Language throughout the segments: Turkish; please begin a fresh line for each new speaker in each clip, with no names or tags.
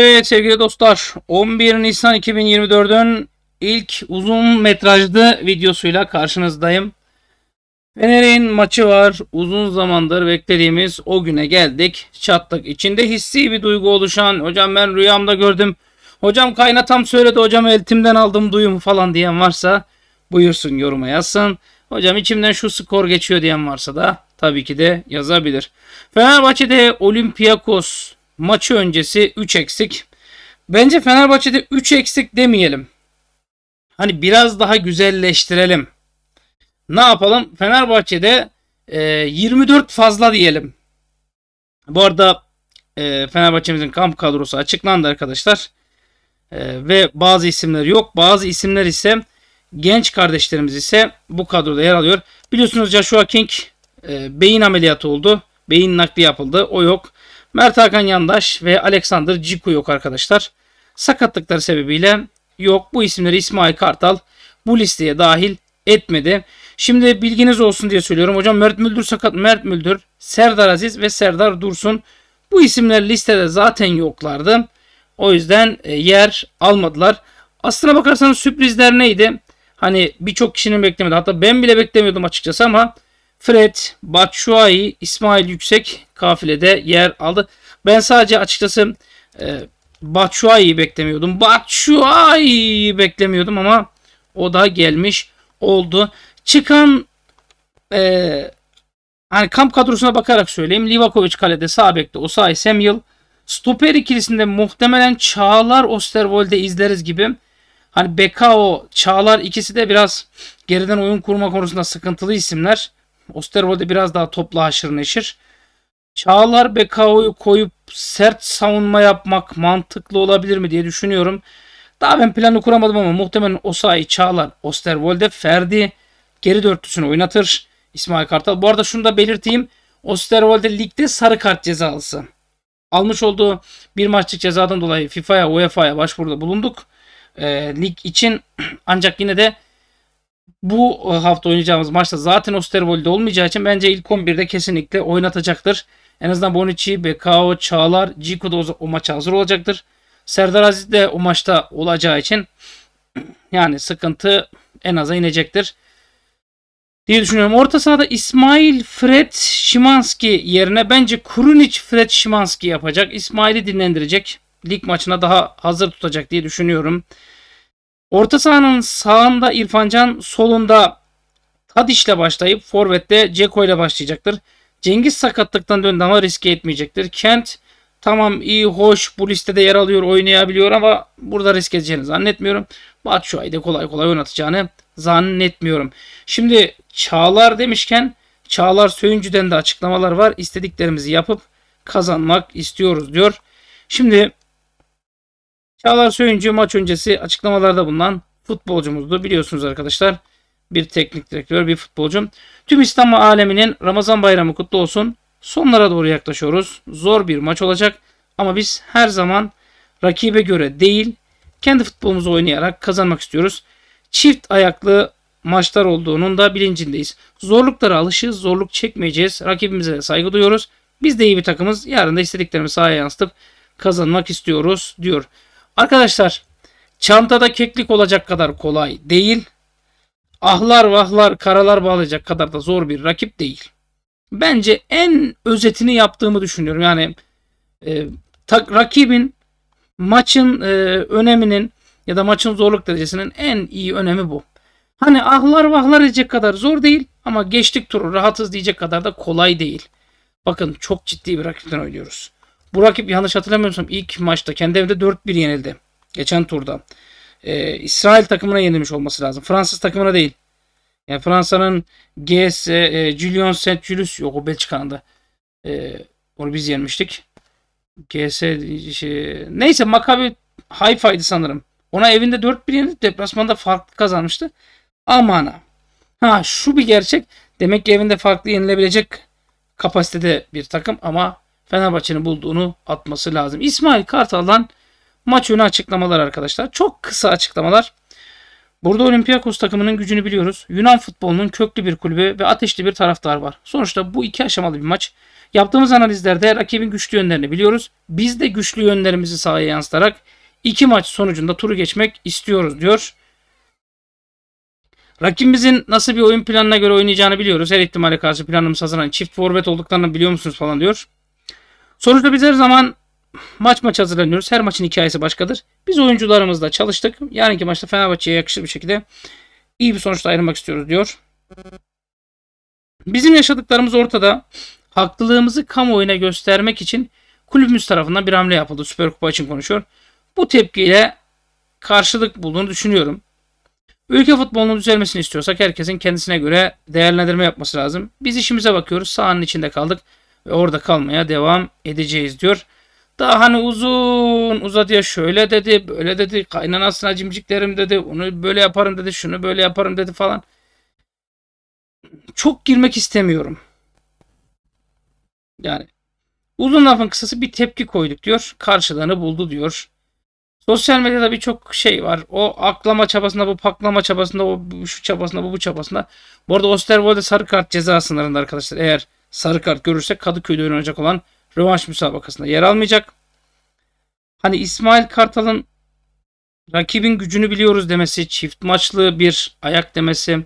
Evet sevgili dostlar 11 Nisan 2024'ün ilk uzun metrajlı videosuyla karşınızdayım. Fener'in maçı var. Uzun zamandır beklediğimiz o güne geldik. Çattık. İçinde hissi bir duygu oluşan. Hocam ben rüyamda gördüm. Hocam kaynatam söyledi. Hocam eltimden aldım duyumu falan diyen varsa buyursun yoruma yazsın. Hocam içimden şu skor geçiyor diyen varsa da tabii ki de yazabilir. Fenerbahçe'de Olympiakos maçı öncesi 3 eksik. Bence Fenerbahçe'de 3 eksik demeyelim. Hani biraz daha güzelleştirelim. Ne yapalım? Fenerbahçe'de e, 24 fazla diyelim. Bu arada e, Fenerbahçe'mizin kamp kadrosu açıklandı arkadaşlar. E, ve bazı isimler yok. Bazı isimler ise genç kardeşlerimiz ise bu kadroda yer alıyor. Biliyorsunuz Joshua King e, beyin ameliyatı oldu. Beyin nakli yapıldı. O yok. Mert Hakan Yandaş ve Alexander Ciku yok arkadaşlar. Sakatlıkları sebebiyle yok. Bu isimleri İsmail Kartal bu listeye dahil etmedi. Şimdi bilginiz olsun diye söylüyorum. Hocam Mert Müldür sakat. Mert Müldür, Serdar Aziz ve Serdar Dursun. Bu isimler listede zaten yoklardı. O yüzden e, yer almadılar. Aslına bakarsanız sürprizler neydi? Hani birçok kişinin beklemedi. Hatta ben bile beklemiyordum açıkçası ama Fred, Batshuayi, İsmail Yüksek kafilede yer aldı. Ben sadece açıkçası e, Batshuayi'yi beklemiyordum. Batshuayi'yi beklemiyordum ama o da gelmiş oldu. Çıkan e, hani kamp kadrosuna bakarak söyleyeyim. Livakovic kalede sağ bekte Samuel. Stoper ikilisinde muhtemelen Çağlar Osterwold'e izleriz gibi. Hani Bekao, Çağlar ikisi de biraz geriden oyun kurma konusunda sıkıntılı isimler. Osterwold'e biraz daha topla haşır neşir. Çağlar Bekao'yu koyup sert savunma yapmak mantıklı olabilir mi diye düşünüyorum. Daha ben planı kuramadım ama muhtemelen Osayi, Çağlar, Osterwolde, Ferdi geri dörtlüsünü oynatır. İsmail Kartal. Bu arada şunu da belirteyim. Osterwolde ligde sarı kart cezalısı. Almış olduğu bir maçlık cezadan dolayı FIFA'ya, UEFA'ya başvuruda bulunduk. E, lig için ancak yine de bu hafta oynayacağımız maçta zaten Osterwolde olmayacağı için bence ilk 11'de kesinlikle oynatacaktır. En azından Bonucci, Bekao, Çağlar, Ciku da o, o maça hazır olacaktır. Serdar Aziz de o maçta olacağı için yani sıkıntı en aza inecektir diye düşünüyorum. Orta sahada İsmail Fred Şimanski yerine bence Kurunic Fred Şimanski yapacak. İsmail'i dinlendirecek. Lig maçına daha hazır tutacak diye düşünüyorum. Orta sahanın sağında İrfancan, solunda Tadiş'le başlayıp forvette Ceko ile başlayacaktır. Cengiz sakatlıktan döndü ama riske etmeyecektir. Kent tamam iyi hoş bu listede yer alıyor oynayabiliyor ama burada risk edeceğini zannetmiyorum. Batshuayi de kolay kolay oynatacağını zannetmiyorum. Şimdi Çağlar demişken Çağlar Söyüncü'den de açıklamalar var. İstediklerimizi yapıp kazanmak istiyoruz diyor. Şimdi Çağlar Söyüncü maç öncesi açıklamalarda bulunan futbolcumuzdu. Biliyorsunuz arkadaşlar bir teknik direktör, bir futbolcu. Tüm İslam aleminin Ramazan bayramı kutlu olsun. Sonlara doğru yaklaşıyoruz. Zor bir maç olacak ama biz her zaman rakibe göre değil, kendi futbolumuzu oynayarak kazanmak istiyoruz. Çift ayaklı maçlar olduğunun da bilincindeyiz. Zorluklara alışız, zorluk çekmeyeceğiz. Rakibimize saygı duyuyoruz. Biz de iyi bir takımız. Yarın da istediklerimizi sahaya yansıtıp kazanmak istiyoruz diyor. Arkadaşlar çantada keklik olacak kadar kolay değil. Ahlar vahlar karalar bağlayacak kadar da zor bir rakip değil. Bence en özetini yaptığımı düşünüyorum. Yani e, tak, rakibin maçın e, öneminin ya da maçın zorluk derecesinin en iyi önemi bu. Hani ahlar vahlar edecek kadar zor değil ama geçtik turu rahatız diyecek kadar da kolay değil. Bakın çok ciddi bir rakipten oynuyoruz. Bu rakip yanlış hatırlamıyorsam ilk maçta kendi evinde 4-1 yenildi. Geçen turda. Ee, İsrail takımına yenilmiş olması lazım. Fransız takımına değil. Yani Fransa'nın GS, e, Julian Saint Julius yok o Belçika'nın da. E, onu biz yenmiştik. GS şey, neyse Maccabi Haifa'ydı sanırım. Ona evinde 4-1 yenildi. Deplasmanda farklı kazanmıştı. Aman ha şu bir gerçek. Demek ki evinde farklı yenilebilecek kapasitede bir takım ama Fenerbahçe'nin bulduğunu atması lazım. İsmail Kartal'dan maç önü açıklamalar arkadaşlar. Çok kısa açıklamalar. Burada Olympiakos takımının gücünü biliyoruz. Yunan futbolunun köklü bir kulübü ve ateşli bir taraftar var. Sonuçta bu iki aşamalı bir maç. Yaptığımız analizlerde rakibin güçlü yönlerini biliyoruz. Biz de güçlü yönlerimizi sahaya yansıtarak iki maç sonucunda turu geçmek istiyoruz diyor. Rakibimizin nasıl bir oyun planına göre oynayacağını biliyoruz. Her ihtimale karşı planımız hazırlanan çift forvet olduklarını biliyor musunuz falan diyor. Sonuçta biz her zaman maç maç hazırlanıyoruz. Her maçın hikayesi başkadır. Biz oyuncularımızla çalıştık. Yarınki maçta Fenerbahçe'ye yakışır bir şekilde iyi bir sonuçla ayrılmak istiyoruz diyor. Bizim yaşadıklarımız ortada. Haklılığımızı kamuoyuna göstermek için kulübümüz tarafından bir hamle yapıldı. Süper Kupa için konuşuyor. Bu tepkiyle karşılık bulduğunu düşünüyorum. Ülke futbolunun düzelmesini istiyorsak herkesin kendisine göre değerlendirme yapması lazım. Biz işimize bakıyoruz. Sahanın içinde kaldık ve orada kalmaya devam edeceğiz diyor. Daha hani uzun uzadıya şöyle dedi, böyle dedi, kaynanasına cimciklerim dedi, onu böyle yaparım dedi, şunu böyle yaparım dedi falan. Çok girmek istemiyorum. Yani uzun lafın kısası bir tepki koyduk diyor. Karşılığını buldu diyor. Sosyal medyada birçok şey var. O aklama çabasında, bu paklama çabasında, o şu çabasında, bu bu çabasında. Bu arada Osterwolde sarı kart ceza sınırında arkadaşlar. Eğer sarı kart görürsek Kadıköy'de oynanacak olan rövanş müsabakasında yer almayacak. Hani İsmail Kartal'ın rakibin gücünü biliyoruz demesi, çift maçlı bir ayak demesi,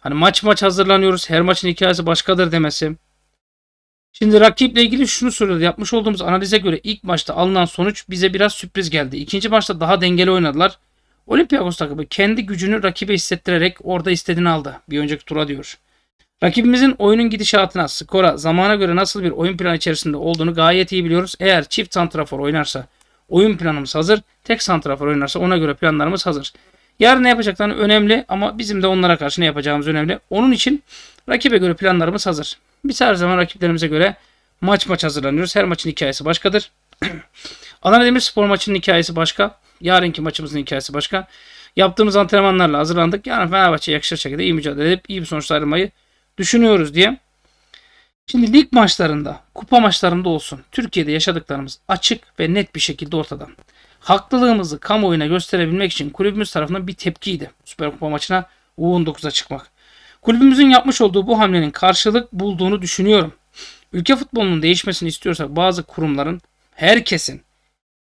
hani maç maç hazırlanıyoruz, her maçın hikayesi başkadır demesi. Şimdi rakiple ilgili şunu söyledi. Yapmış olduğumuz analize göre ilk maçta alınan sonuç bize biraz sürpriz geldi. İkinci maçta daha dengeli oynadılar. Olympiakos takımı kendi gücünü rakibe hissettirerek orada istediğini aldı. Bir önceki tura diyor. Rakibimizin oyunun gidişatına, skora, zamana göre nasıl bir oyun planı içerisinde olduğunu gayet iyi biliyoruz. Eğer çift santrafor oynarsa oyun planımız hazır. Tek santrafor oynarsa ona göre planlarımız hazır. Yarın ne yapacaklarını önemli ama bizim de onlara karşı ne yapacağımız önemli. Onun için rakibe göre planlarımız hazır. Biz her zaman rakiplerimize göre maç maç hazırlanıyoruz. Her maçın hikayesi başkadır. Adana Demirspor maçının hikayesi başka. Yarınki maçımızın hikayesi başka. Yaptığımız antrenmanlarla hazırlandık. Yarın Fenerbahçe yakışır şekilde iyi mücadele edip iyi bir sonuçla ayrılmayı düşünüyoruz diye. Şimdi lig maçlarında, kupa maçlarında olsun Türkiye'de yaşadıklarımız açık ve net bir şekilde ortada. Haklılığımızı kamuoyuna gösterebilmek için kulübümüz tarafından bir tepkiydi. Süper Kupa maçına U19'a çıkmak. Kulübümüzün yapmış olduğu bu hamlenin karşılık bulduğunu düşünüyorum. Ülke futbolunun değişmesini istiyorsak bazı kurumların, herkesin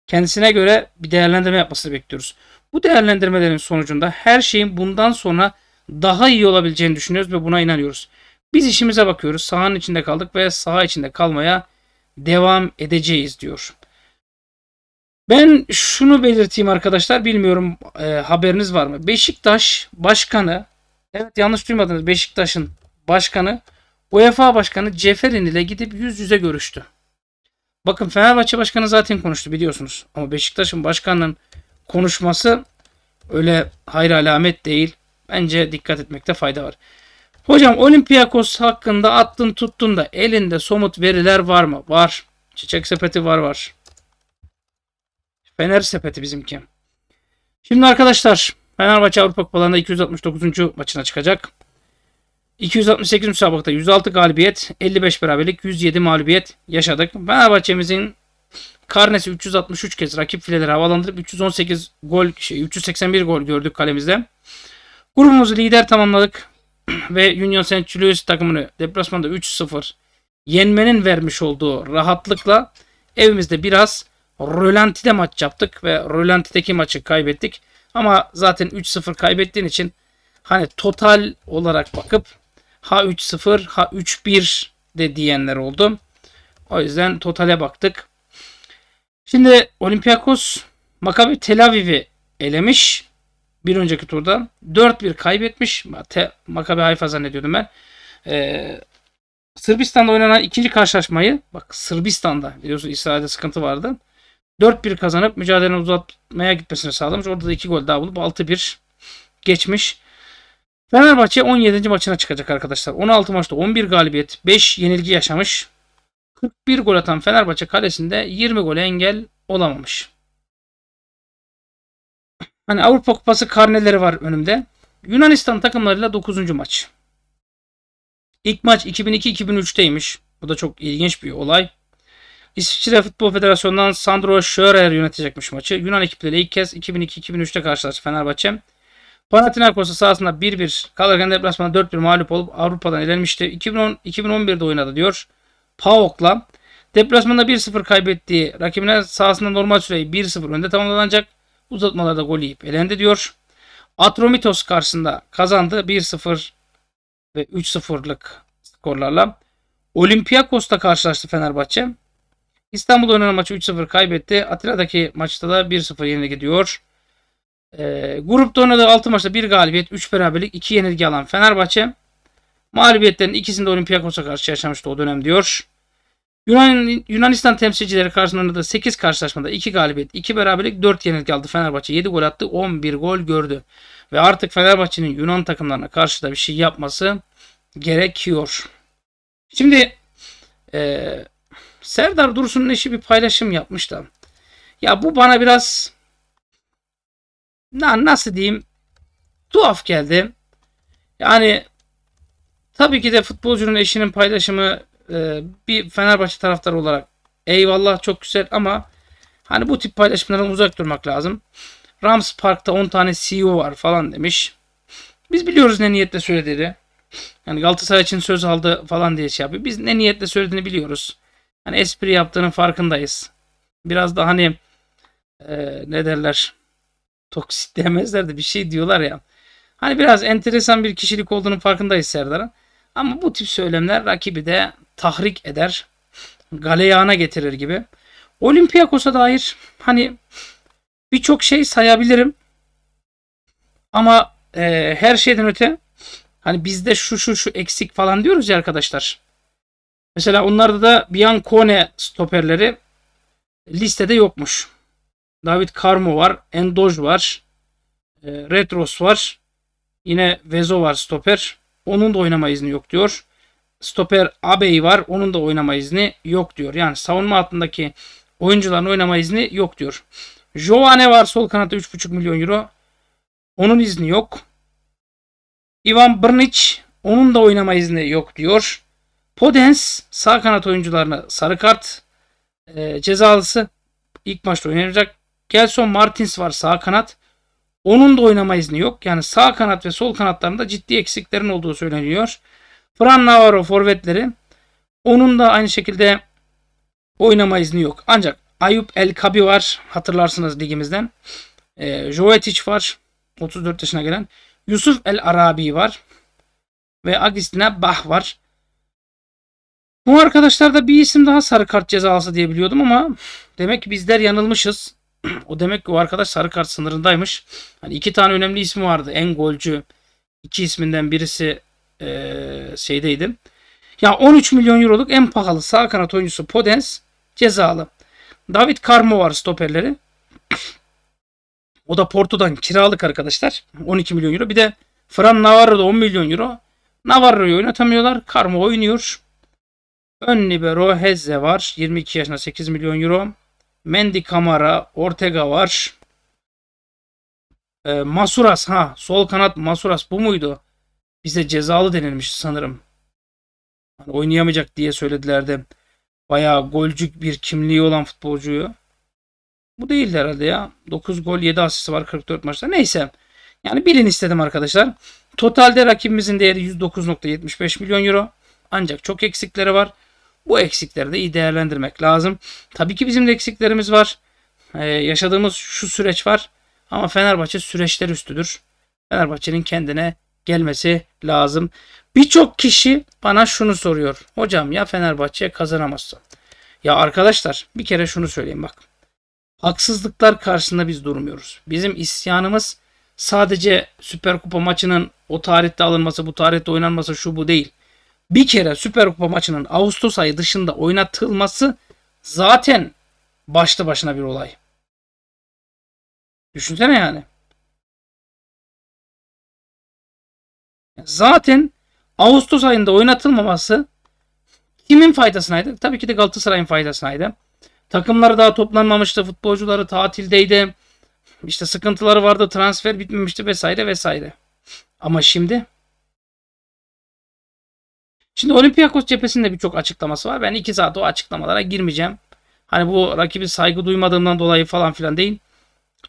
kendisine göre bir değerlendirme yapmasını bekliyoruz. Bu değerlendirmelerin sonucunda her şeyin bundan sonra daha iyi olabileceğini düşünüyoruz ve buna inanıyoruz. Biz işimize bakıyoruz. Sahanın içinde kaldık ve saha içinde kalmaya devam edeceğiz diyor. Ben şunu belirteyim arkadaşlar. Bilmiyorum e, haberiniz var mı? Beşiktaş başkanı Evet yanlış duymadınız. Beşiktaş'ın başkanı UEFA Başkanı Ceferin ile gidip yüz yüze görüştü. Bakın Fenerbahçe Başkanı zaten konuştu biliyorsunuz. Ama Beşiktaş'ın başkanının konuşması öyle hayır alamet değil. Bence dikkat etmekte fayda var. Hocam Olympiakos hakkında attın tuttun da elinde somut veriler var mı? Var. Çiçek sepeti var var. Fener sepeti bizimki. Şimdi arkadaşlar Fenerbahçe Avrupa Kupalarında 269. maçına çıkacak. 268 müsabakta 106 galibiyet, 55 beraberlik, 107 mağlubiyet yaşadık. Fenerbahçe'mizin karnesi 363 kez rakip fileleri havalandırıp 318 gol, şey 381 gol gördük kalemizde. Grubumuzu lider tamamladık ve Union St. Louis takımını deplasmanda 3-0 yenmenin vermiş olduğu rahatlıkla evimizde biraz rölantide maç yaptık ve rölantideki maçı kaybettik. Ama zaten 3-0 kaybettiğin için hani total olarak bakıp ha 3-0 ha 3-1 de diyenler oldu. O yüzden totale baktık. Şimdi Olympiakos Maccabi Tel Aviv'i elemiş. Bir önceki turda 4-1 kaybetmiş. Te, Maccabi Haifa zannediyordum ben. Ee, Sırbistan'da oynanan ikinci karşılaşmayı bak Sırbistan'da biliyorsun İsrail'de sıkıntı vardı. 4-1 kazanıp mücadeleni uzatmaya gitmesini sağlamış. Orada da 2 gol daha bulup 6-1 geçmiş. Fenerbahçe 17. maçına çıkacak arkadaşlar. 16 maçta 11 galibiyet, 5 yenilgi yaşamış. 41 gol atan Fenerbahçe kalesinde 20 gol engel olamamış. Hani Avrupa Kupası karneleri var önümde. Yunanistan takımlarıyla 9. maç. İlk maç 2002-2003'teymiş. Bu da çok ilginç bir olay. İsviçre Futbol Federasyonu'ndan Sandro Schörer yönetecekmiş maçı. Yunan ekipleriyle ilk kez 2002-2003'te karşılaştı Fenerbahçe. Panathinaikos'a sahasında 1-1 kalırken deplasmanda 4-1 mağlup olup Avrupa'dan elenmişti. 2010 2011'de oynadı diyor. PAOK'la. Deplasmanda 1-0 kaybettiği rakibine sahasında normal süreyi 1-0 önde tamamlanacak. Uzatmalarda gol yiyip elendi diyor. Atromitos karşısında kazandı 1-0 ve 3-0'lık skorlarla. Olympiakos'ta karşılaştı Fenerbahçe. İstanbul'da oynanan maçı 3-0 kaybetti. Atina'daki maçta da 1-0 yenilgi gidiyor. E, grupta oynadığı 6 maçta 1 galibiyet, 3 beraberlik, 2 yenilgi alan Fenerbahçe. Mağlubiyetlerin ikisini de Olympiakos'a karşı yaşamıştı o dönem diyor. Yunan, Yunanistan temsilcileri karşısında oynadığı 8 karşılaşmada 2 galibiyet, 2 beraberlik, 4 yenilgi aldı Fenerbahçe. 7 gol attı, 11 gol gördü. Ve artık Fenerbahçe'nin Yunan takımlarına karşı da bir şey yapması gerekiyor. Şimdi e, Serdar Dursun'un eşi bir paylaşım yapmış da. Ya bu bana biraz na, nasıl diyeyim tuhaf geldi. Yani tabii ki de futbolcunun eşinin paylaşımı e, bir Fenerbahçe taraftarı olarak eyvallah çok güzel ama hani bu tip paylaşımlardan uzak durmak lazım. Rams Park'ta 10 tane CEO var falan demiş. Biz biliyoruz ne niyetle söylediğini. Yani Galatasaray için söz aldı falan diye şey yapıyor. Biz ne niyetle söylediğini biliyoruz. Hani espri yaptığının farkındayız. Biraz da hani e, ne derler toksit demezler de bir şey diyorlar ya. Hani biraz enteresan bir kişilik olduğunun farkındayız Serdar'ın. Ama bu tip söylemler rakibi de tahrik eder. Galeyana getirir gibi. Olympiakos'a dair hani birçok şey sayabilirim. Ama e, her şeyden öte hani bizde şu şu şu eksik falan diyoruz ya arkadaşlar. Mesela onlarda da Biancone stoperleri listede yokmuş. David Carmo var. Endoj var. E, Retros var. Yine Vezo var stoper. Onun da oynama izni yok diyor. Stoper Abey var. Onun da oynama izni yok diyor. Yani savunma hattındaki oyuncuların oynama izni yok diyor. Giovane var sol kanatta 3,5 milyon euro. Onun izni yok. Ivan Brnic onun da oynama izni yok diyor. Podens sağ kanat oyuncularına sarı kart e, cezalısı ilk maçta oynayacak. Gelson Martins var sağ kanat. Onun da oynama izni yok. Yani sağ kanat ve sol kanatlarında ciddi eksiklerin olduğu söyleniyor. Fran Navarro forvetleri. Onun da aynı şekilde oynama izni yok. Ancak Ayup El Kabi var. Hatırlarsınız ligimizden. E, Jovetic var. 34 yaşına gelen. Yusuf El Arabi var. Ve Agustina Bah var. Bu arkadaşlarda bir isim daha sarı kart cezası diye biliyordum ama demek ki bizler yanılmışız. o demek ki o arkadaş sarı kart sınırındaymış. Hani iki tane önemli ismi vardı. En golcü iki isminden birisi ee, şeydeydi. Ya 13 milyon euroluk en pahalı sağ kanat oyuncusu Podens cezalı. David Carmo var stoperleri. O da Porto'dan kiralık arkadaşlar. 12 milyon euro. Bir de Fran Navarro da 10 milyon euro. Navarro'yu oynatamıyorlar. Carmo oynuyor. Ön libero Hezze var. 22 yaşında 8 milyon euro. Mendy Camara, Ortega var. E, Masuras ha sol kanat Masuras bu muydu? Bize cezalı denilmiş sanırım. Hani oynayamayacak diye söylediler de bayağı golcük bir kimliği olan futbolcuyu. Bu değildi herhalde ya. 9 gol 7 asist var 44 maçta. Neyse. Yani bilin istedim arkadaşlar. Totalde rakibimizin değeri 109.75 milyon euro. Ancak çok eksikleri var. Bu eksikleri de iyi değerlendirmek lazım. Tabii ki bizim de eksiklerimiz var. Ee, yaşadığımız şu süreç var. Ama Fenerbahçe süreçler üstüdür. Fenerbahçe'nin kendine gelmesi lazım. Birçok kişi bana şunu soruyor. Hocam ya Fenerbahçe kazanamazsa? Ya arkadaşlar bir kere şunu söyleyeyim bak. Haksızlıklar karşısında biz durmuyoruz. Bizim isyanımız sadece Süper Kupa maçının o tarihte alınması, bu tarihte oynanması şu bu değil bir kere Süper Kupa maçının Ağustos ayı dışında oynatılması zaten başlı başına bir olay. Düşünsene yani. Zaten Ağustos ayında oynatılmaması kimin faydasınaydı? Tabii ki de Galatasaray'ın faydasınaydı. Takımları daha toplanmamıştı. Futbolcuları tatildeydi. İşte sıkıntıları vardı. Transfer bitmemişti vesaire vesaire. Ama şimdi Şimdi Olympiakos cephesinde birçok açıklaması var. Ben iki saat o açıklamalara girmeyeceğim. Hani bu rakibi saygı duymadığımdan dolayı falan filan değil.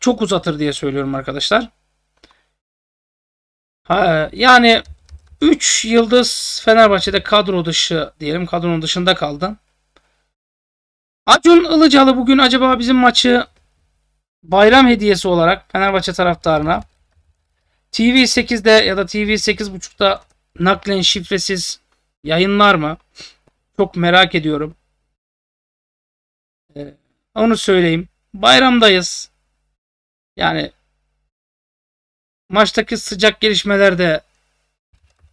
Çok uzatır diye söylüyorum arkadaşlar. Yani 3 yıldız Fenerbahçe'de kadro dışı diyelim kadronun dışında kaldı. Acun Ilıcalı bugün acaba bizim maçı bayram hediyesi olarak Fenerbahçe taraftarına TV8'de ya da TV8.5'da naklen şifresiz yayınlar mı? Çok merak ediyorum. Ee, onu söyleyeyim. Bayramdayız. Yani maçtaki sıcak gelişmeler de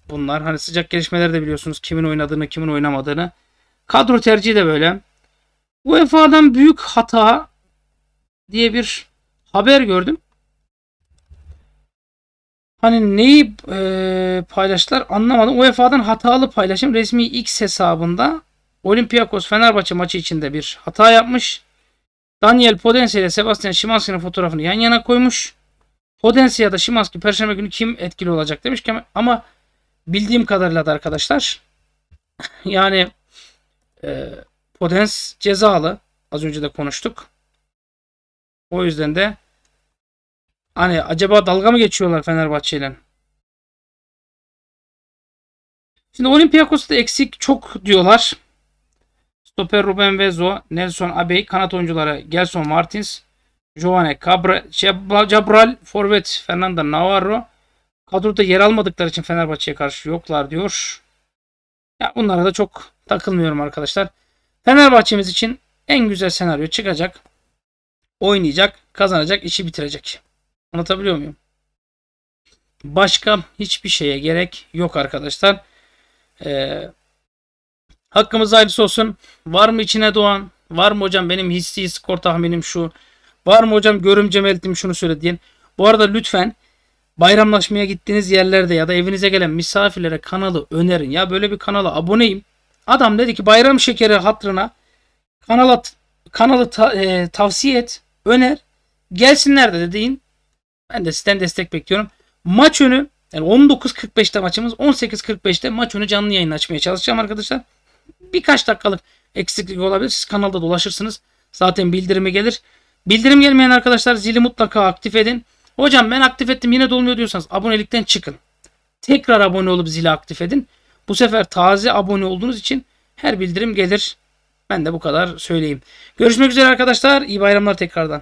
bunlar. Hani sıcak gelişmeler de biliyorsunuz kimin oynadığını, kimin oynamadığını. Kadro tercihi de böyle. UEFA'dan büyük hata diye bir haber gördüm. Hani neyi e, paylaştılar anlamadım. UEFA'dan hatalı paylaşım resmi X hesabında Olympiakos Fenerbahçe maçı içinde bir hata yapmış. Daniel Podense ile Sebastian Szymanski'nin fotoğrafını yan yana koymuş. Podense ya da Szymanski perşembe günü kim etkili olacak demiş ki ama bildiğim kadarıyla da arkadaşlar yani e, Podens cezalı. Az önce de konuştuk. O yüzden de hani acaba dalga mı geçiyorlar Fenerbahçe? Şimdi Olympiakos'ta eksik çok diyorlar. Stoper Ruben Vezo, Nelson Abey, kanat oyuncuları Gelson Martins, Giovanni Cabral, Forvet Fernando Navarro. Kadroda yer almadıkları için Fenerbahçe'ye karşı yoklar diyor. Ya bunlara da çok takılmıyorum arkadaşlar. Fenerbahçe'miz için en güzel senaryo çıkacak. Oynayacak, kazanacak, işi bitirecek. Anlatabiliyor muyum? Başka hiçbir şeye gerek yok arkadaşlar. Ee, hakkımız hayırlısı olsun. Var mı içine doğan? Var mı hocam benim hissi skor tahminim şu? Var mı hocam görümcem eltim şunu söyle diyen. Bu arada lütfen bayramlaşmaya gittiğiniz yerlerde ya da evinize gelen misafirlere kanalı önerin. Ya böyle bir kanala aboneyim. Adam dedi ki bayram şekeri hatrına kanala kanalı ta, e, tavsiye et, öner. Gelsinler de deyin. Ben de sizden destek bekliyorum. Maç önü yani 19.45'te maçımız 18.45'te maç önü canlı yayın açmaya çalışacağım arkadaşlar. Birkaç dakikalık eksiklik olabilir. Siz kanalda dolaşırsınız. Zaten bildirimi gelir. Bildirim gelmeyen arkadaşlar zili mutlaka aktif edin. Hocam ben aktif ettim yine dolmuyor diyorsanız abonelikten çıkın. Tekrar abone olup zili aktif edin. Bu sefer taze abone olduğunuz için her bildirim gelir. Ben de bu kadar söyleyeyim. Görüşmek üzere arkadaşlar. İyi bayramlar tekrardan.